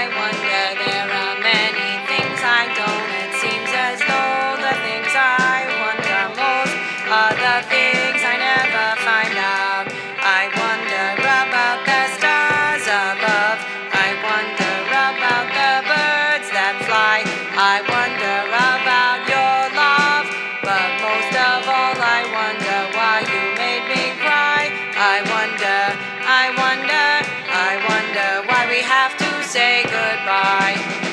I wonder, there are many things I don't. It seems as though the things I wonder most are the things I never find out. I wonder about the stars above. I wonder about the birds that fly. I wonder. say goodbye.